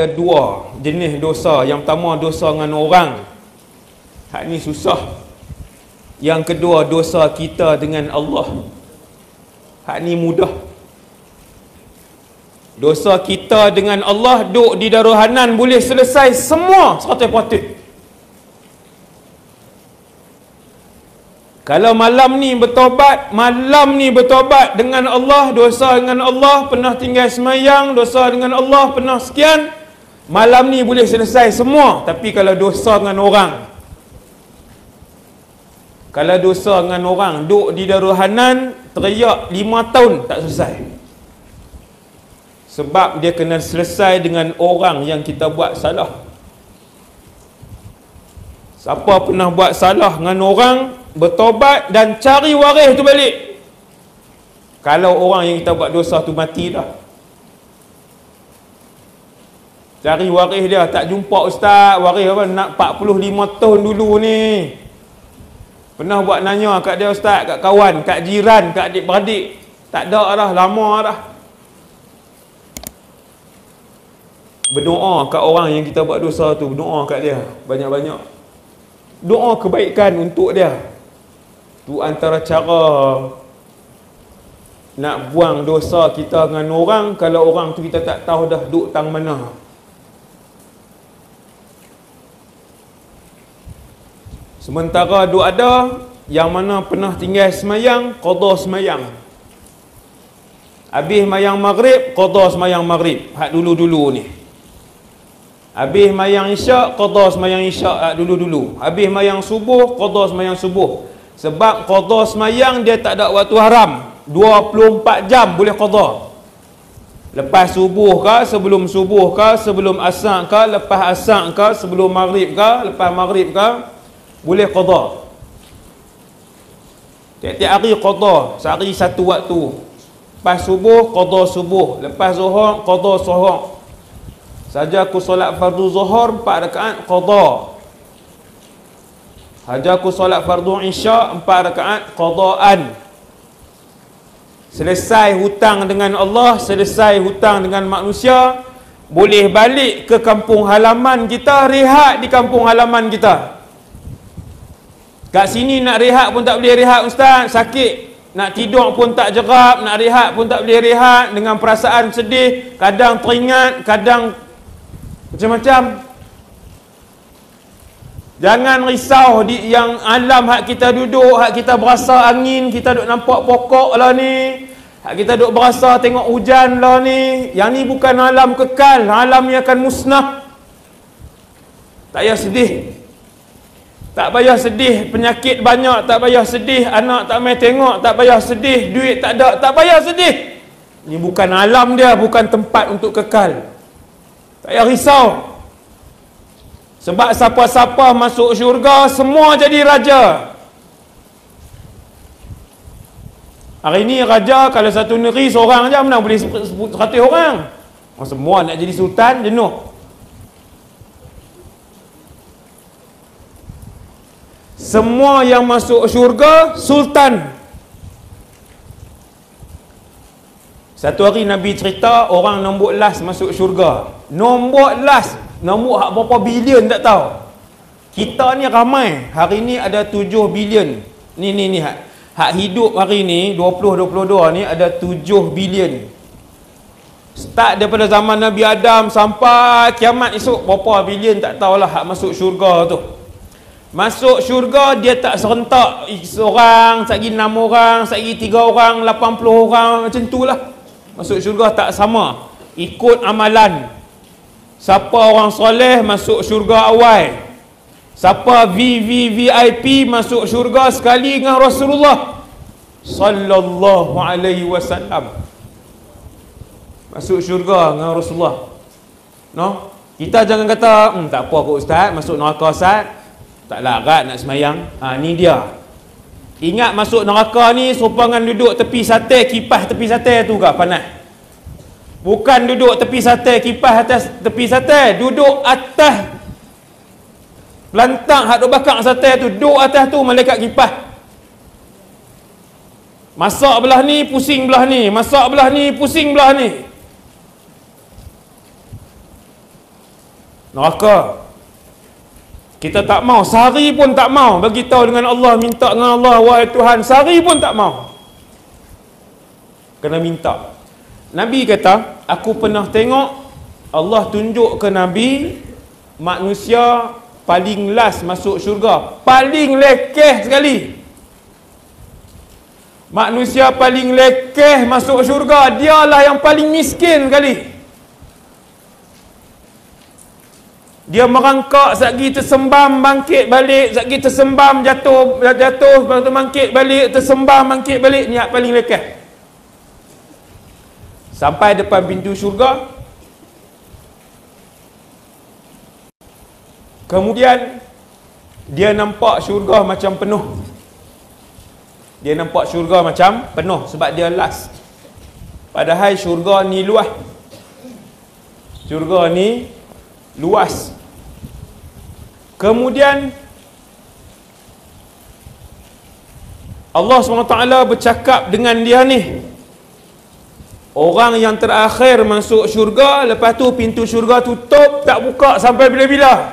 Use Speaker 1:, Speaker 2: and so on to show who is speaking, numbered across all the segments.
Speaker 1: ada dua jenis dosa. Yang pertama dosa dengan orang. Hak ni susah. Yang kedua dosa kita dengan Allah. Hak ni mudah. Dosa kita dengan Allah duk di daruhanan boleh selesai semua 100%. Kalau malam ni bertobat, malam ni bertobat dengan Allah, dosa dengan Allah, pernah tinggal semayang, dosa dengan Allah, pernah sekian, malam ni boleh selesai semua. Tapi kalau dosa dengan orang, kalau dosa dengan orang, duk di daruhanan, teriak lima tahun, tak selesai. Sebab dia kena selesai dengan orang yang kita buat salah. Siapa pernah buat salah dengan orang, bertobat dan cari waris tu balik kalau orang yang kita buat dosa tu mati dah cari waris dia. Tak jumpa ustaz. Waris apa? Nak 45 tahun dulu ni. Pernah buat nanya kat dia ustaz kat kawan kat jiran kat adik-beradik. Tak ada dah lama dah. Berdoa kat orang yang kita buat dosa tu. Berdoa kat dia. Banyak-banyak. Doa kebaikan untuk dia. Tu antara cara nak buang dosa kita dengan orang. Kalau orang tu kita tak tahu dah duk tang mana. Sementara duk ada yang mana pernah tinggal semayang, qada semayang. Habis mayang maghrib, qada semayang maghrib. Hak dulu-dulu ni. Habis mayang isyak, qada semayang isyak hak dulu-dulu. Habis mayang subuh, qada semayang subuh. Sebab qada semayang dia tak ada waktu haram. 24 jam boleh qada. Lepas subuh ke, sebelum subuh ke, sebelum asar ke, lepas asar ke, sebelum maghrib ke, lepas maghrib ke, boleh qada. Tiap-tiap hari qada, sehari satu waktu. Lepas subuh, qada subuh. Lepas zuhur, qada zuhur. Saja aku solat fardu zuhur, 4 rakaat, qada. Hajar aku solat fardu isya empat rakaat qadaan. Selesai hutang dengan Allah, selesai hutang dengan manusia, boleh balik ke kampung halaman kita, rehat di kampung halaman kita. Kat sini nak rehat pun tak boleh rehat ustaz, sakit. Nak tidur pun tak jerap, nak rehat pun tak boleh rehat dengan perasaan sedih, kadang teringat, kadang macam-macam. Jangan risau di yang alam hak kita duduk, hak kita berasa angin, kita duduk nampak pokok lah ni. Hak kita duduk berasa tengok hujan lah ni. Yang ni bukan alam kekal, alam yang akan musnah. Tak payah sedih. Tak payah sedih, penyakit banyak, tak payah sedih, anak tak main tengok, tak payah sedih, duit tak ada, tak payah sedih. Ini bukan alam dia, bukan tempat untuk kekal. Tak payah risau. Sebab siapa-siapa masuk syurga Semua jadi raja Hari ini raja Kalau satu negeri seorang je Mana boleh seratus orang oh, Semua nak jadi sultan jenuh Semua yang masuk syurga Sultan Satu hari Nabi cerita Orang nombor last masuk syurga Nombor last Nombor hak berapa bilion tak tahu. Kita ni ramai. Hari ni ada 7 bilion. Ni ni ni hak. Hak hidup hari ni 2022 ni ada 7 bilion. Start daripada zaman Nabi Adam sampai kiamat esok berapa bilion tak tahulah hak masuk syurga tu. Masuk syurga dia tak serentak seorang, sagi enam orang, sagi tiga orang, lapan puluh orang macam tu lah. Masuk syurga tak sama. Ikut amalan. Siapa orang soleh masuk syurga awal. Siapa VVVIP masuk syurga sekali dengan Rasulullah sallallahu alaihi wasallam. Masuk syurga dengan Rasulullah. No? Kita jangan kata, hmm, tak apa kok ustaz, masuk neraka ustaz. Tak larat nak semayang. Ha, ni dia. Ingat masuk neraka ni serupa dengan duduk tepi sate, kipas tepi sate tu ke panas? Bukan duduk tepi sate, kipas atas tepi sate. Duduk atas lantang hak bakar sate tu. Duduk atas tu malaikat kipas. Masak belah ni, pusing belah ni. Masak belah ni, pusing belah ni. neraka kita tak mau sehari pun tak mau bagi tahu dengan Allah minta dengan Allah wahai Tuhan sehari pun tak mau. Kena minta. Nabi kata aku pernah tengok Allah tunjuk ke Nabi manusia paling last masuk syurga. Paling lekeh sekali. Manusia paling lekeh masuk syurga dialah yang paling miskin sekali dia merangkak lagi tersembam bangkit balik. Lagi tersembam jatuh jatuh lepas tu bangkit balik tersembam bangkit balik. Niat paling lekeh. Sampai depan pintu syurga. Kemudian dia nampak syurga macam penuh. Dia nampak syurga macam penuh sebab dia last padahal syurga ni luas. Syurga ni luas kemudian Allah SWT bercakap dengan dia ni. Orang yang terakhir masuk syurga lepas tu pintu syurga tutup tak buka sampai bila-bila.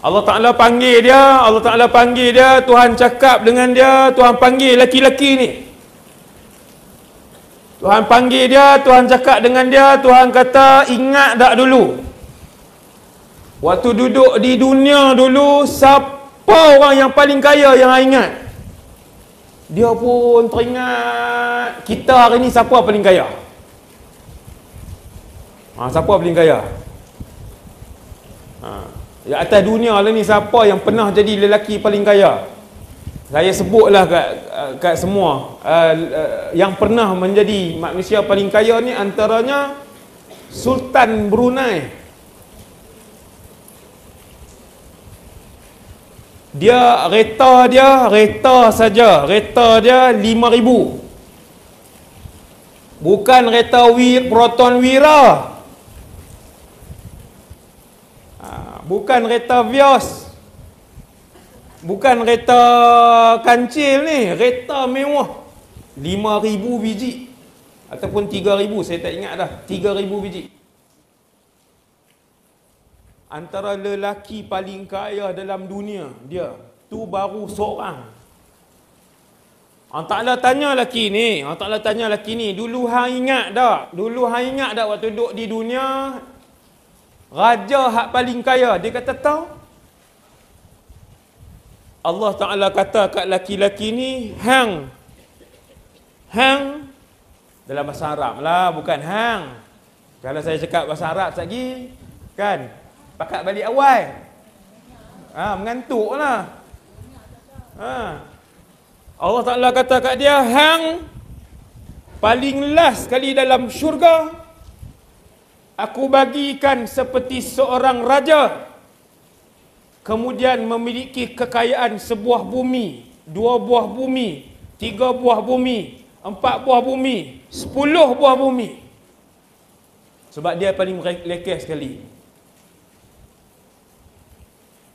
Speaker 1: Allah Ta'ala panggil dia Allah Ta'ala panggil dia Tuhan cakap dengan dia Tuhan panggil laki-laki ni. Tuhan panggil dia Tuhan cakap dengan dia Tuhan kata ingat tak dulu Waktu duduk di dunia dulu Siapa orang yang paling kaya yang ingat? Dia pun teringat Kita hari ni siapa paling kaya? Ha, Siapa paling kaya? Ha di atas dunia lah ni siapa yang pernah jadi lelaki paling kaya? Saya sebutlah kat, kat semua. Uh, uh, yang pernah menjadi manusia paling kaya ni antaranya Sultan Brunei dia reta dia reta saja reta dia 5000 bukan reta wir proton wira Bukan kereta Vios. Bukan kereta kancil ni. Kereta mewah. 5,000 biji. Ataupun 3,000. Saya tak ingat dah. 3,000 biji. Antara lelaki paling kaya dalam dunia. Dia. Tu baru seorang. Allah Ta'ala tanya lelaki ni. Allah Ta'ala tanya lelaki ni. Dulu hang ingat tak? Dulu hang ingat tak waktu duduk di dunia. Raja hak paling kaya. Dia kata tahu. Allah Ta'ala kata kat laki-laki ni. Hang. Hang. Dalam bahasa Arab lah. Bukan hang. Kalau saya cakap bahasa Arab lagi. Kan. Pakat balik awal. Ha, mengantuk lah. Ha. Allah Ta'ala kata kat dia. Hang. Paling last kali dalam syurga aku bagikan seperti seorang raja kemudian memiliki kekayaan sebuah bumi dua buah bumi tiga buah bumi empat buah bumi sepuluh buah bumi sebab dia paling lekeh sekali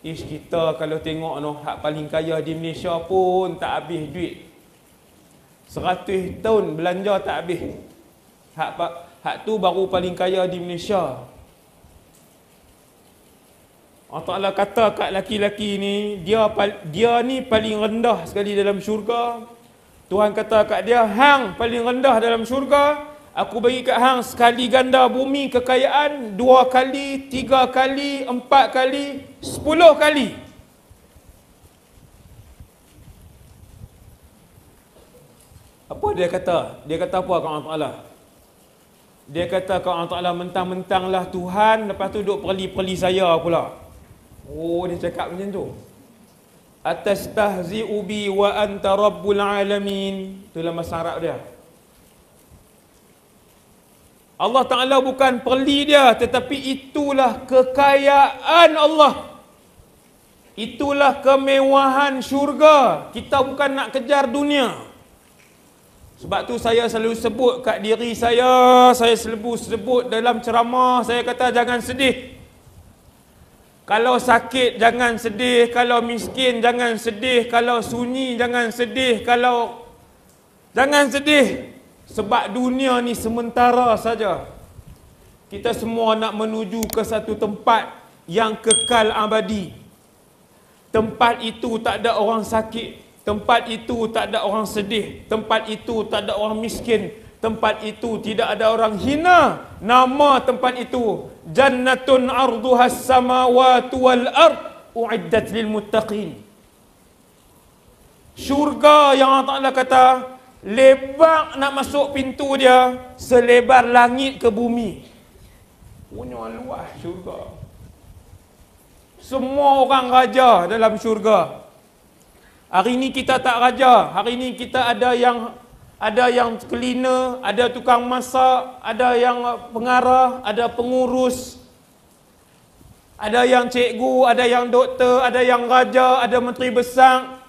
Speaker 1: Ish kita kalau tengok no, hak paling kaya di Malaysia pun tak habis duit. Seratus tahun belanja tak habis. Hak Hak tu baru paling kaya di Malaysia. Allah Ta'ala kata kat laki-laki ni, dia dia ni paling rendah sekali dalam syurga. Tuhan kata kat dia, hang paling rendah dalam syurga. Aku bagi kat hang sekali ganda bumi kekayaan, dua kali, tiga kali, empat kali, sepuluh kali. Apa dia kata? Dia kata apa kat Allah Ta'ala? Dia kata kau Allah Ta'ala mentang-mentanglah Tuhan Lepas tu duduk perli-perli saya pula Oh dia cakap macam tu Atas tahzi'u bi wa anta rabbul alamin Itulah masa Arab dia Allah Ta'ala bukan perli dia Tetapi itulah kekayaan Allah. Itulah kemewahan syurga. Kita bukan nak kejar dunia. Sebab tu saya selalu sebut kat diri saya, saya selalu sebut dalam ceramah, saya kata jangan sedih. Kalau sakit jangan sedih, kalau miskin jangan sedih, kalau sunyi jangan sedih, kalau jangan sedih. Sebab dunia ni sementara saja. Kita semua nak menuju ke satu tempat yang kekal abadi. Tempat itu tak ada orang sakit. Tempat itu tak ada orang sedih. Tempat itu tak ada orang miskin. Tempat itu tidak ada orang hina. Nama tempat itu Jannatun arduha samawati wal ard uiddat lil muttaqin. Syurga yang Allah Taala kata lebar nak masuk pintu dia selebar langit ke bumi. Punya luas syurga. Semua orang raja dalam syurga. Hari ini kita tak raja. Hari ini kita ada yang ada yang cleaner, ada tukang masak, ada yang pengarah, ada pengurus, ada yang cikgu, ada yang doktor, ada yang raja, ada menteri besar.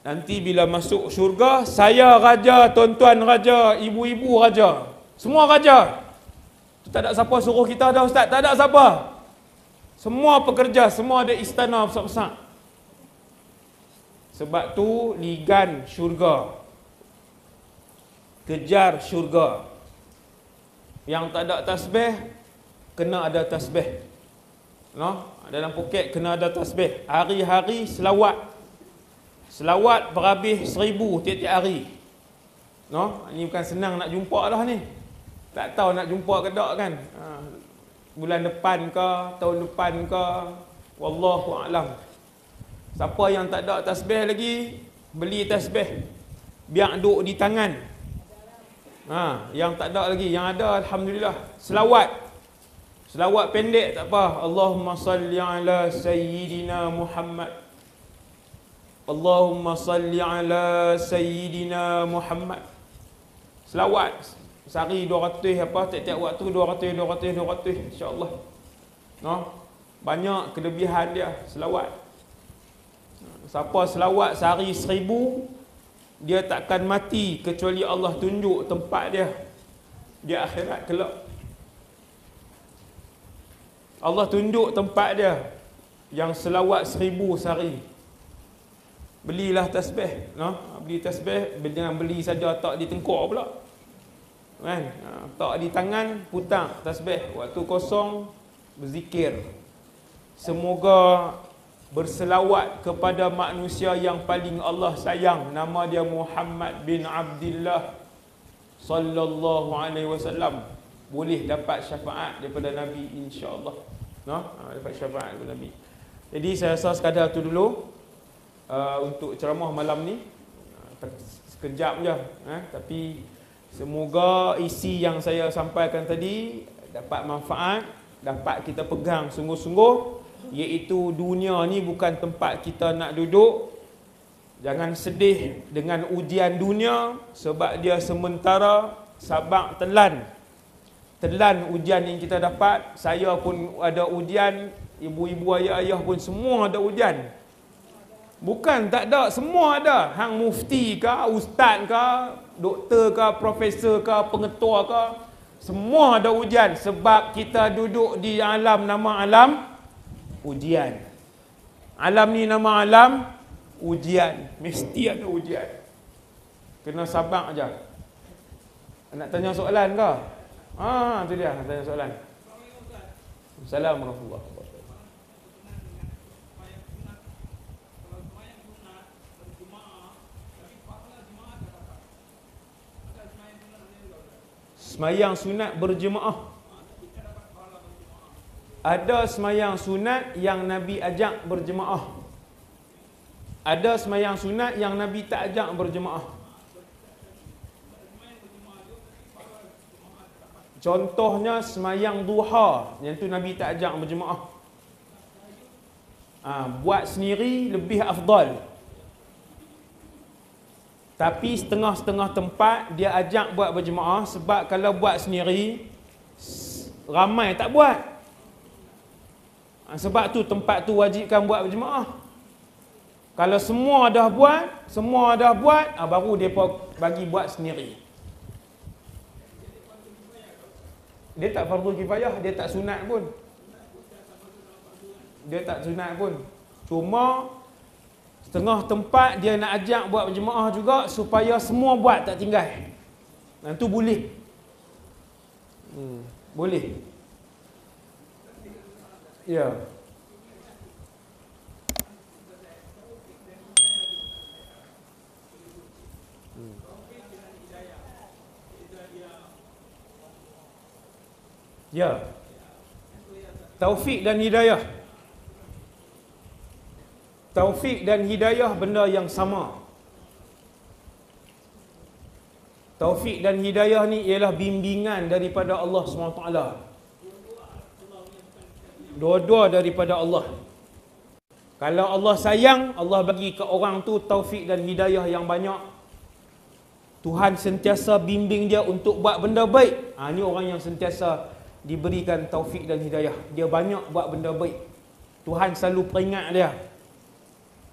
Speaker 1: Nanti bila masuk syurga, saya raja, tuan-tuan raja, ibu-ibu raja. Semua raja. Tak ada siapa suruh kita dah ustaz, tak ada siapa. Semua pekerja, semua ada istana besar-besar. Sebab tu ligan syurga. Kejar syurga. Yang tak ada tasbih, kena ada tasbih. No? Dalam poket kena ada tasbih. Hari-hari selawat. Selawat berhabis seribu tiap-tiap hari. No? Ini bukan senang nak jumpa lah ni. Tak tahu nak jumpa ke tak kan. Ha. Bulan depan ke, tahun depan ke. Wallahu a'lam. Siapa yang tak ada tasbih lagi, beli tasbih. Biar duduk di tangan. Ha, yang tak ada lagi, yang ada alhamdulillah. Selawat. Selawat pendek tak apa. Allahumma salli ala sayyidina Muhammad. Allahumma salli ala sayyidina Muhammad. Selawat. Sehari 200 apa tiap-tiap waktu 200 200 200 insya-Allah. No? Banyak kelebihan dia selawat. Siapa selawat sehari seribu Dia takkan mati Kecuali Allah tunjuk tempat dia Di akhirat kelak Allah tunjuk tempat dia Yang selawat seribu sehari Belilah tasbih no? Beli tasbih Jangan beli saja tak di tengkok pula. Kan? Ha, tak di tangan Putang tasbih. Waktu kosong Berzikir. Semoga berselawat kepada manusia yang paling Allah sayang. Nama dia Muhammad bin Abdullah sallallahu alaihi wasallam. Boleh dapat syafaat daripada Nabi insya-Allah. No? Ha, dapat syafaat daripada Nabi. Jadi saya rasa sekadar tu dulu uh, untuk ceramah malam ni uh, sekejap je eh? tapi semoga isi yang saya sampaikan tadi dapat manfaat dapat kita pegang sungguh-sungguh iaitu dunia ni bukan tempat kita nak duduk. Jangan sedih dengan ujian dunia sebab dia sementara sabak telan. Telan ujian yang kita dapat saya pun ada ujian ibu-ibu ayah-ayah pun semua ada ujian bukan tak ada semua ada hang mufti ke ustaz ke doktor ke profesor ke pengetua ke semua ada ujian sebab kita duduk di alam nama alam ujian. Alam ni nama alam ujian. Mesti ada ujian. Kena sabar aja. Nak tanya soalan ke? Ha, tu dia nak tanya soalan. Assalamualaikum warahmatullahi Semayang sunat berjemaah ada semayang sunat yang Nabi ajak berjemaah. Ada semayang sunat yang Nabi tak ajak berjemaah. Contohnya semayang duha yang tu Nabi tak ajak berjemaah. Ha, buat sendiri lebih afdal. Tapi setengah-setengah tempat dia ajak buat berjemaah sebab kalau buat sendiri ramai tak buat. Ha, sebab tu tempat tu wajibkan buat berjemaah. Kalau semua dah buat, semua dah buat, ha, baru dia bagi buat sendiri. Dia tak fardu kifayah, dia tak sunat pun. Dia tak sunat pun. Cuma setengah tempat dia nak ajak buat berjemaah juga supaya semua buat tak tinggal. Dan tu boleh. Hmm. Boleh. Ya. Hmm. Ya. Taufik dan hidayah. Taufik dan hidayah benda yang sama. Taufik dan hidayah ni ialah bimbingan daripada Allah SWT. Dua-dua daripada Allah. Kalau Allah sayang, Allah bagi ke orang tu taufik dan hidayah yang banyak. Tuhan sentiasa bimbing dia untuk buat benda baik. Ha, ini orang yang sentiasa diberikan taufik dan hidayah. Dia banyak buat benda baik. Tuhan selalu peringat dia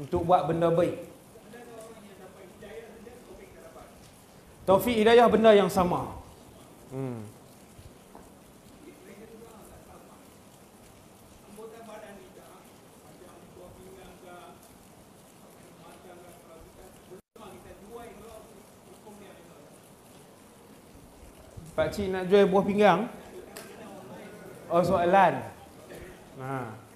Speaker 1: untuk buat benda baik. Taufik hidayah benda yang sama. Hmm. Pak Cik nak jual buah pinggang? Oh soalan. Ha.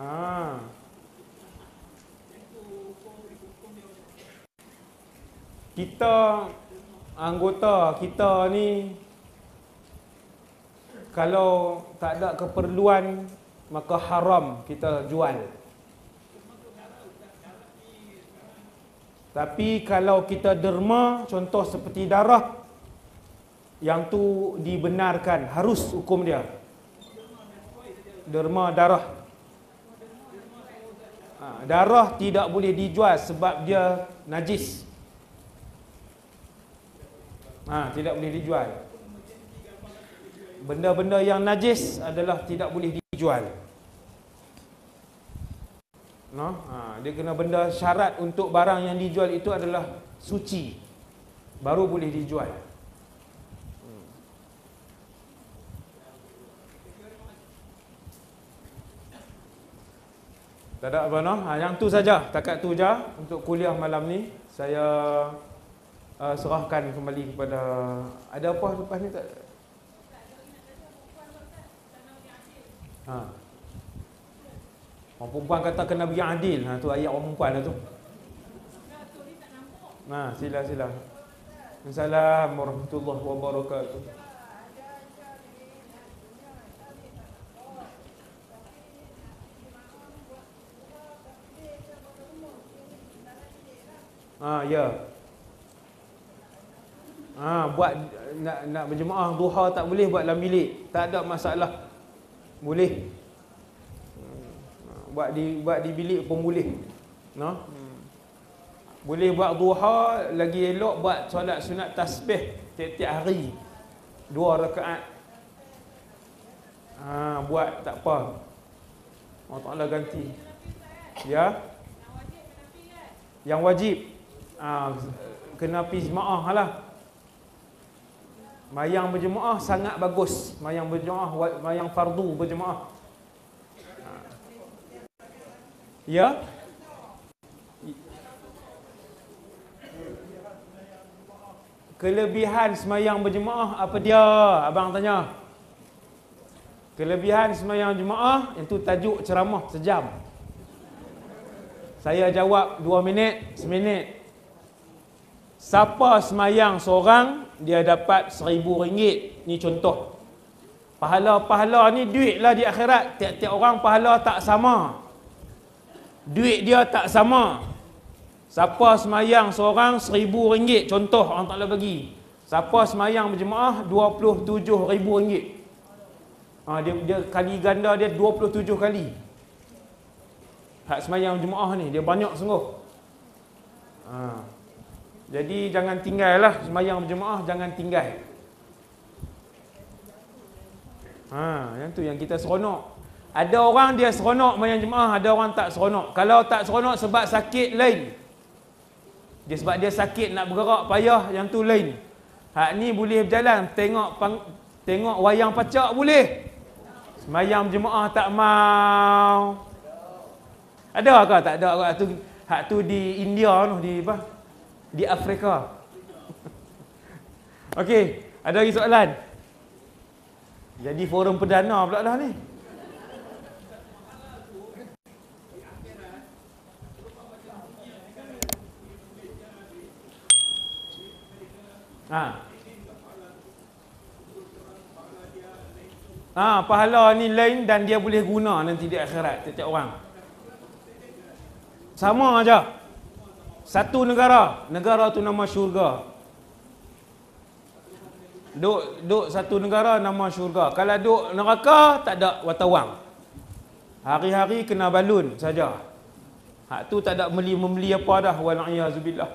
Speaker 1: Ah. Kita anggota kita ni kalau tak ada keperluan maka haram kita jual. Tapi kalau kita derma contoh seperti darah yang tu dibenarkan harus hukum dia. Derma darah. Ha, darah tidak boleh dijual sebab dia najis. Ha, tidak boleh dijual. Benda-benda yang najis adalah tidak boleh dijual. No? Ha, dia kena benda syarat untuk barang yang dijual itu adalah suci. Baru boleh dijual. Tak ada apa no? Ha, yang tu saja, takat tu je untuk kuliah malam ni. Saya uh, serahkan kembali kepada ada apa lepas ni tak? Ha. Orang perempuan kata kena bagi adil. Ha tu ayat orang perempuan lah tu. Ha, sila sila. Assalamualaikum warahmatullahi wabarakatuh Ah ya. Ha, buat nak nak berjemaah duha tak boleh buat dalam bilik. Tak ada masalah. Boleh. Ha, buat di buat di bilik pun boleh. No? Hmm. Boleh buat duha lagi elok buat solat sunat tasbih tiap-tiap hari. Dua rakaat. Ha, buat tak apa. Allah Taala ganti. Ya. Yang wajib. Ha, kena pergi jemaah lah. Mayang berjemaah sangat bagus. Mayang berjemaah, mayang fardu berjemaah. Ha. Ya? Kelebihan semayang berjemaah apa dia? Abang tanya. Kelebihan semayang jemaah itu tajuk ceramah sejam. Saya jawab dua minit, seminit. Siapa semayang seorang dia dapat seribu ringgit. Ni contoh. Pahala-pahala ni duit lah di akhirat. Tiap-tiap orang pahala tak sama. Duit dia tak sama. Siapa semayang seorang seribu ringgit. Contoh orang tak boleh bagi. Siapa semayang berjemaah dua puluh tujuh ribu ringgit. Ha, dia, dia kali ganda dia dua puluh tujuh kali. Hak semayang berjemaah ni. Dia banyak sungguh. Haa. Jadi jangan tinggal lah semayang berjemaah jangan tinggal. Ha, yang tu yang kita seronok. Ada orang dia seronok semayang jemaah, ada orang tak seronok. Kalau tak seronok sebab sakit lain. Dia sebab dia sakit nak bergerak payah yang tu lain. Hak ni boleh berjalan tengok pang, tengok wayang pacak boleh. Semayang jemaah tak mau. Ada ke tak ada hak tu di India tu di apa? Di Afrika. Okey, ada lagi soalan? Jadi forum perdana pula dah ni. Ha. Ha, pahala ni lain dan dia boleh guna nanti di akhirat setiap orang. Sama aja. Satu negara, negara tu nama syurga. Duk duk satu negara nama syurga. Kalau duk neraka tak ada watawang. Hari-hari kena balun saja. Hak tu tak ada membeli membeli apa dah wal iazubillah.